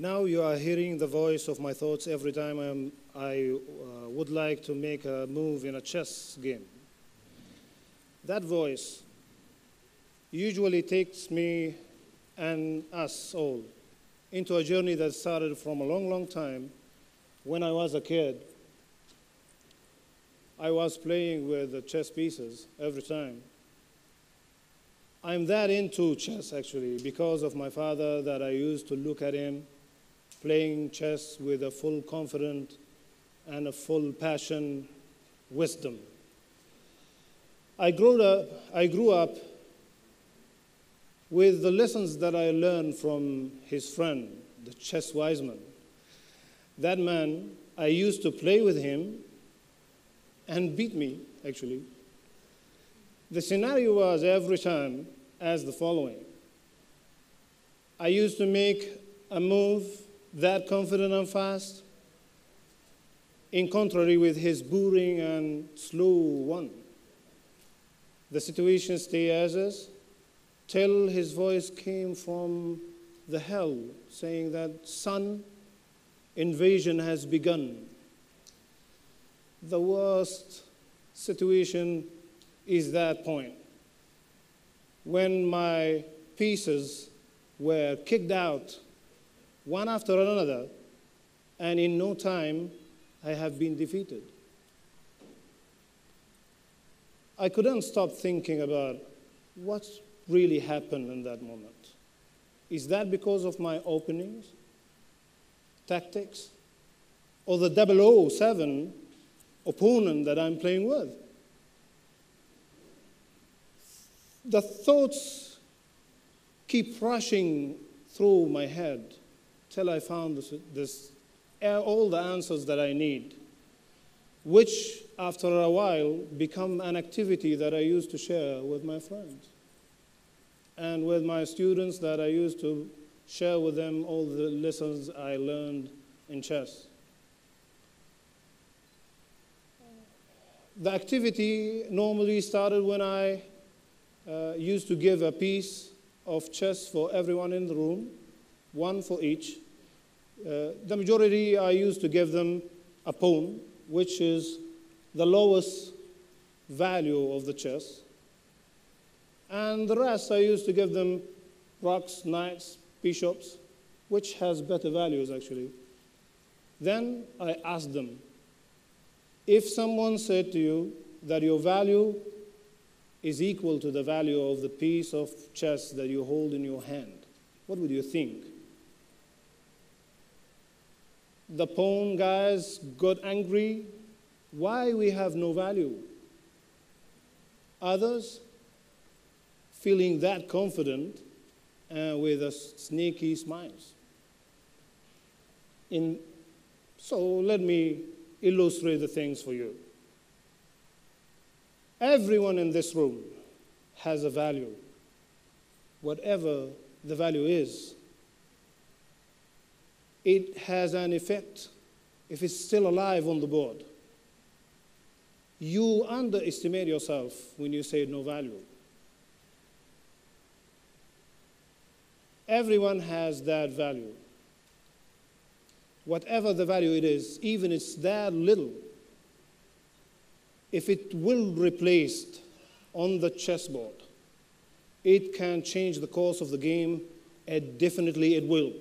Now you are hearing the voice of my thoughts every time I'm, I uh, would like to make a move in a chess game. That voice usually takes me and us all into a journey that started from a long, long time when I was a kid. I was playing with the chess pieces every time. I'm that into chess actually because of my father that I used to look at him playing chess with a full confidence and a full passion, wisdom. I grew up, I grew up with the lessons that I learned from his friend, the chess wise man. That man, I used to play with him and beat me, actually. The scenario was every time as the following I used to make a move that confident and fast, in contrary with his boring and slow one. The situation stay as is, till his voice came from the hell, saying that, son, invasion has begun. The worst situation is that point. When my pieces were kicked out one after another, and in no time I have been defeated. I couldn't stop thinking about what really happened in that moment. Is that because of my openings, tactics, or the 007 opponent that I'm playing with? The thoughts keep rushing through my head till I found this, this, all the answers that I need, which after a while become an activity that I used to share with my friends and with my students that I used to share with them all the lessons I learned in chess. The activity normally started when I uh, used to give a piece of chess for everyone in the room one for each. Uh, the majority, I used to give them a pawn, which is the lowest value of the chess. And the rest, I used to give them rooks, knights, bishops, which has better values actually. Then I asked them, if someone said to you that your value is equal to the value of the piece of chess that you hold in your hand, what would you think? The pawn guys got angry. Why we have no value? Others feeling that confident uh, with a sneaky smiles. In, so let me illustrate the things for you. Everyone in this room has a value, whatever the value is it has an effect if it's still alive on the board. You underestimate yourself when you say no value. Everyone has that value. Whatever the value it is, even it's that little, if it will be replaced on the chessboard, it can change the course of the game, and definitely it will.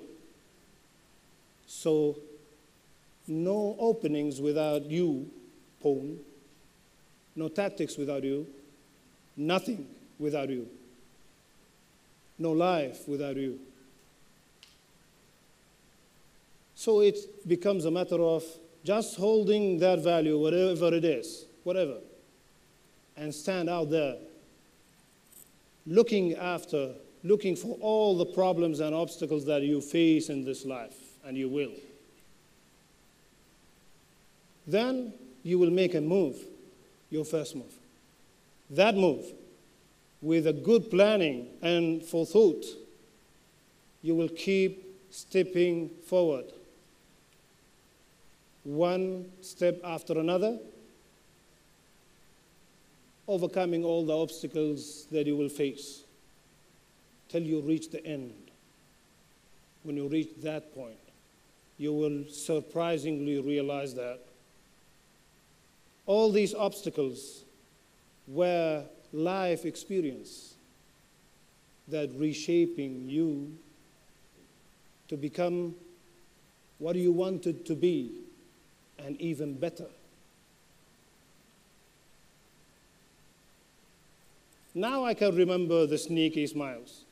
So, no openings without you, pawn. No tactics without you. Nothing without you. No life without you. So it becomes a matter of just holding that value, whatever it is, whatever, and stand out there, looking after, looking for all the problems and obstacles that you face in this life and you will. Then you will make a move, your first move. That move, with a good planning and forethought, you will keep stepping forward. One step after another, overcoming all the obstacles that you will face till you reach the end. When you reach that point, you will surprisingly realize that all these obstacles were life experience that reshaping you to become what you wanted to be and even better. Now I can remember the sneaky smiles.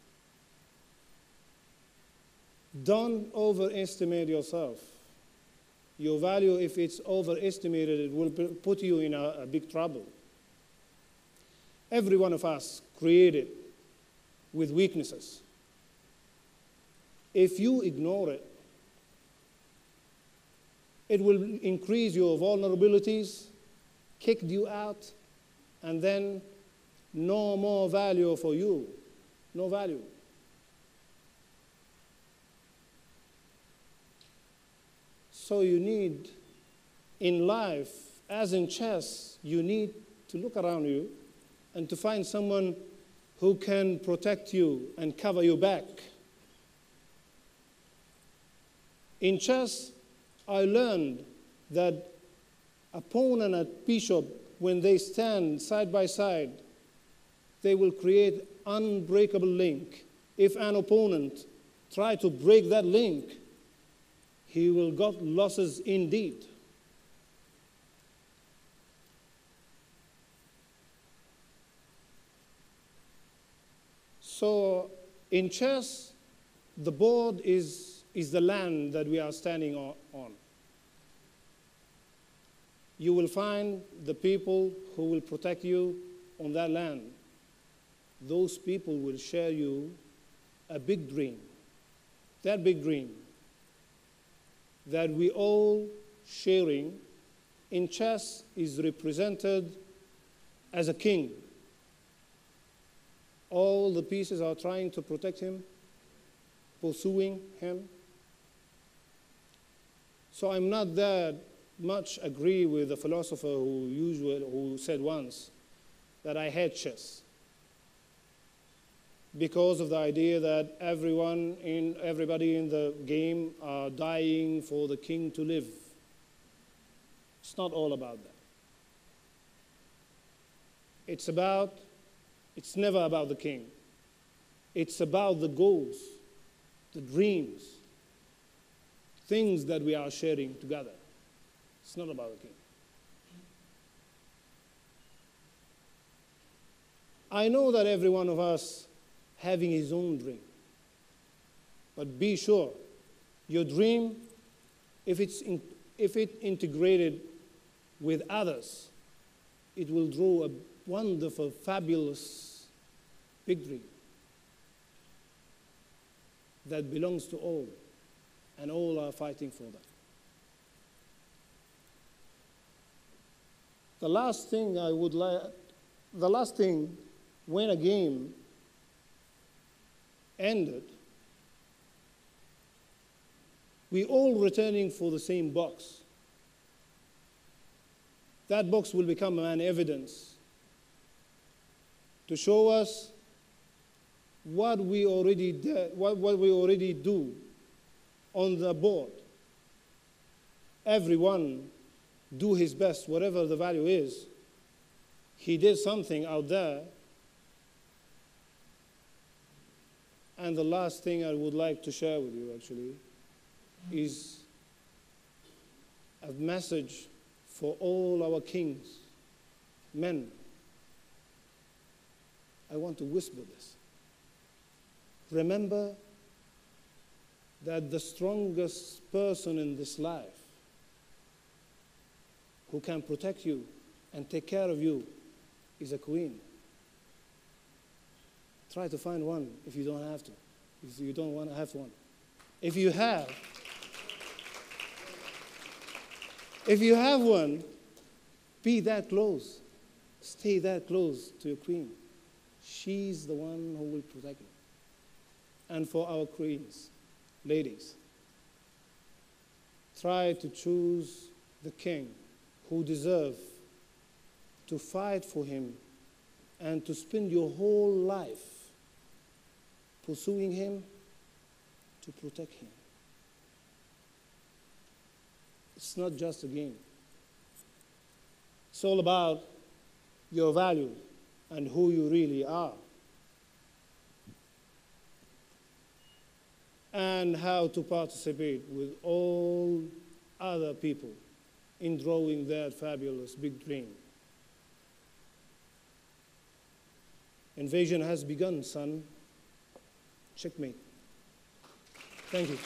Don't overestimate yourself. Your value, if it's overestimated, it will put you in a, a big trouble. Every one of us created with weaknesses. If you ignore it, it will increase your vulnerabilities, kick you out, and then no more value for you. No value. So you need, in life, as in chess, you need to look around you and to find someone who can protect you and cover your back. In chess, I learned that a pawn and a bishop, when they stand side by side, they will create unbreakable link. If an opponent try to break that link, he will got losses indeed. So in chess, the board is, is the land that we are standing on. You will find the people who will protect you on that land. Those people will share you a big dream. That big dream that we all sharing in chess is represented as a king all the pieces are trying to protect him, pursuing him. So I'm not that much agree with the philosopher who usually who said once that I hate chess because of the idea that everyone in everybody in the game are dying for the king to live. It's not all about that. It's about it's never about the king. It's about the goals, the dreams, things that we are sharing together. It's not about the king. I know that every one of us having his own dream. But be sure, your dream, if it's in, if it integrated with others, it will draw a wonderful, fabulous big dream that belongs to all, and all are fighting for that. The last thing I would like, the last thing when a game ended, we all returning for the same box. That box will become an evidence to show us what we already did, what, what we already do on the board. Everyone do his best, whatever the value is. He did something out there. And the last thing I would like to share with you actually is a message for all our kings, men, I want to whisper this. Remember that the strongest person in this life who can protect you and take care of you is a queen. Try to find one if you don't have to. If you don't want to have one. If you have, if you have one, be that close. Stay that close to your queen. She's the one who will protect you. And for our queens, ladies, try to choose the king who deserves to fight for him and to spend your whole life pursuing him to protect him. It's not just a game. It's all about your value and who you really are. And how to participate with all other people in drawing that fabulous big dream. Invasion has begun, son. Checkmate. Thank you.